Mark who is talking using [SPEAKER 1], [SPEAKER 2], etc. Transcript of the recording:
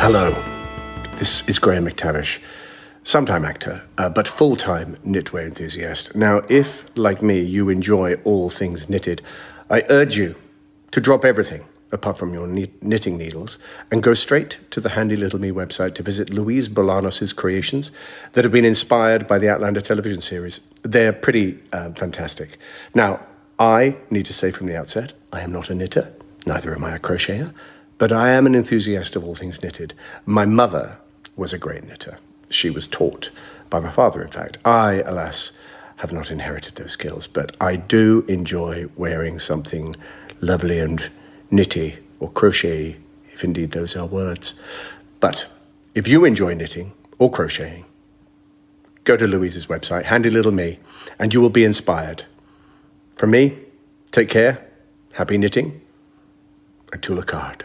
[SPEAKER 1] Hello, this is Graham McTavish, sometime actor, uh, but full time knitwear enthusiast. Now, if, like me, you enjoy all things knitted, I urge you to drop everything apart from your knitting needles and go straight to the Handy Little Me website to visit Louise Bollanos' creations that have been inspired by the Outlander television series. They're pretty uh, fantastic. Now, I need to say from the outset, I am not a knitter, neither am I a crocheter, but I am an enthusiast of all things knitted. My mother was a great knitter. She was taught by my father, in fact. I, alas, have not inherited those skills, but I do enjoy wearing something lovely and knitty or crochet, if indeed those are words. But if you enjoy knitting or crocheting, go to Louise's website, Handy Little Me, and you will be inspired. From me, take care, happy knitting, and Tulach Ard.